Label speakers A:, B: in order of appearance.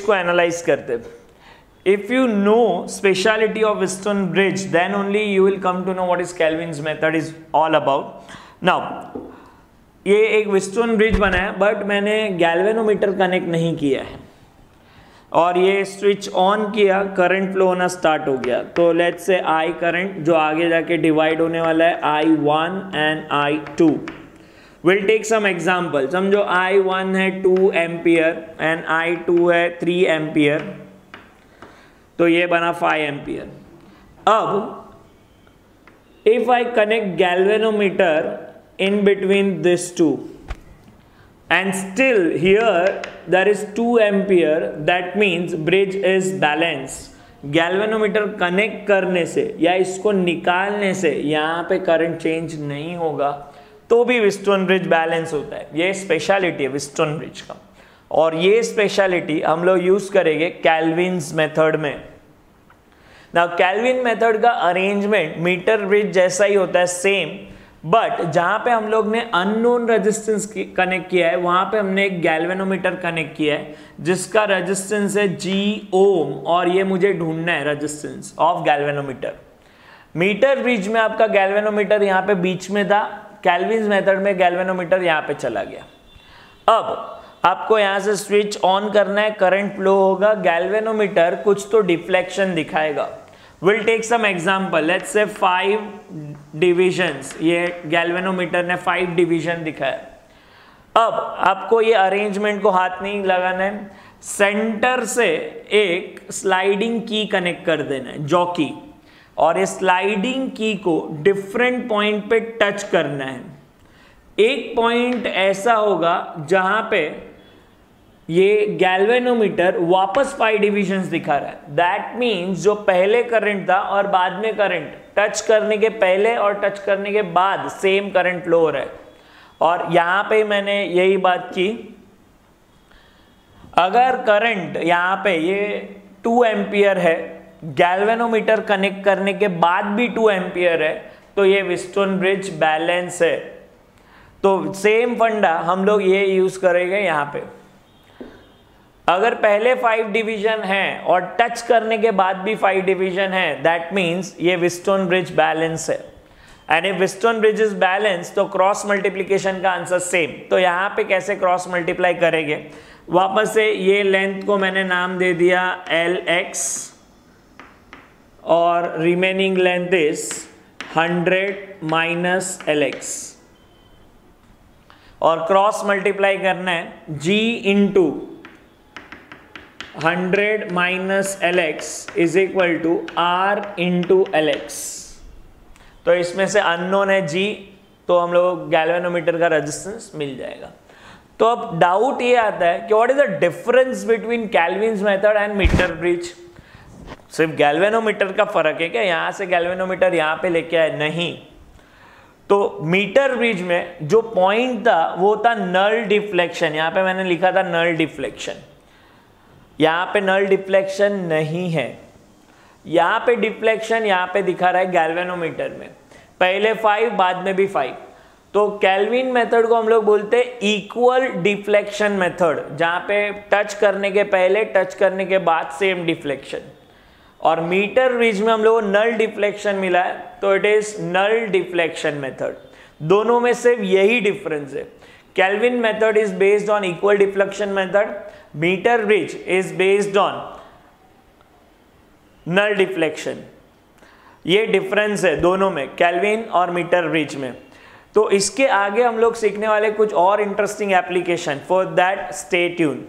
A: को एनालाइज करते if you know speciality of Wheatstone bridge, then only you will come to know what is Kelvin's method is all about. Now, ये एक Wheatstone bridge बना है but मैंने galvanometer connect नहीं किया है। और ये स्विच ऑन किया करंट फ्लो होना स्टार्ट हो गया। तो लेट्स से आई करंट जो आगे जाके डिवाइड होने वाला है I one and I two will take some example समझो आई वन है two ampere and I two है थ्री एम्पियर तो ये बना फाइव एम्पियर अब if I connect galvanometer in between this two and still here there is 2 ampere, that means bridge is balance. Galvanometer connect करने से या इसको निकालने से यहाँ पे करंट चेंज नहीं होगा. तो भी विस्टोन ब्रिज बैलेंस होता है। ये स्पेशलिटी है विस्टोन ब्रिज का। और ये स्पेशलिटी हम लोग यूज़ करेंगे कैलविन्स मेथड में। ना कैलविन मेथड का अरेंजमेंट मीटर ब्रिज जैसा ही होता है सेम बट जहाँ पे हम लोग ने अननोन रेजिस्टेंस कनेक्ट किया है, वहाँ पे हमने एक गैल्वेनोमीटर कनेक्ट किया है, जिसका रेजिस्टेंस है जी ओम और ये मुझे ढूंढना है resistance of galvanometer meter bridge में आपका गैल्वेनोमीटर यहाँ पे बीच में था कैलविन मेथड में गैल्वेनोमीटर यहाँ पे चला गया। अब आपको यहाँ से स्विच ऑन करना है करंट फ्लो होगा गैल्वेनोमीटर कुछ तो डिफ्लेक्शन दिखाएगा। Will take some example let's say five divisions ये गैल्वेनोमीटर ने फाइव डिविजन दिखाया। अब आपको ये अरेंजमेंट को हाथ नहीं लगाना है सेंटर से एक स्लाइडिंग की कनेक्ट कर देना है जॉकी और स्लाइडिंग की को डिफरेंट पॉइंट पे टच करना है। एक पॉइंट ऐसा होगा जहाँ पे ये गैल्वेनोमीटर वापस फाइव डिविजन्स दिखा रहा है। दैट मीन्स जो पहले करंट था और बाद में करंट टच करने के पहले और टच करने के बाद सेम करंट फ्लो हो रहा है। और यहाँ पे मैंने यही बात की, अगर करंट यहाँ पे ये टू एम्पियर है गैल्वेनोमीटर कनेक्ट करने के बाद भी टू एम्पियर है तो ये विस्टोन ब्रिज बैलेंस है। तो सेम फंडा हम लोग ये यूज़ करेंगे यहाँ पे। अगर पहले फाइव डिवीज़न है और टच करने के बाद भी फाइव डिवीज़न है दैट मीन्स ये विस्टोन ब्रिज बैलेंस है। And if Wheatstone bridge is balance तो क्रॉस मल्टीप्लीकेशन का आंसर सेम तो यहाँ पे कैसे क्रॉस मल्टीप्लाई करेंगे? वापस से ये लेंथ को मैंने नाम दे दिया एल एक्स और remaining length is hundred minus L X और क्रॉस मल्टीप्लाई करना है G into hundred minus L X is equal to R into L X तो इसमें से अननोन है जी तो हम लोग गैल्वेनोमीटर का रेजिस्टेंस मिल जाएगा। तो अब डाउट ये आता है कि what is the difference between Kelvin's method and meter bridge सिर्फ़ गैल्वेनोमीटर का फ़र्क है क्या? यहाँ से गैल्वेनोमीटर यहाँ पे लेके आए? नहीं। तो मीटर ब्रिज में जो पॉइंट था, वो था नल डिफ्लेक्शन यहाँ पे मैंने लिखा था नल डिफ्लेक्शन यहाँ पे नल डिफ्लेक्शन नहीं है। यहाँ पे डिफ्लेक्शन यहाँ पे दिखा रहा है गैल्वेनोमीटर में। पहले फाइव बाद में भी फाइव तो कैलविन मेथड को हम लोग बोलते हैं इक्वल डिफ्लेक्शन मेथड जहाँ पे टच करने के पहले टच करने के बाद सेम डिफ्लेक्शन और मीटर रिज में हम लोग नल डिफ्लेक्शन मिला है तो it is null deflection method दोनों में सिर्फ़ यही डिफरेंस है। Kelvin method is based on equal deflection method metre bridge is based on null deflection ये डिफरेंस है दोनों में कैलविन और मीटर ब्रिज में। तो इसके आगे हम लोग सीखने वाले कुछ और interesting application for that stay tune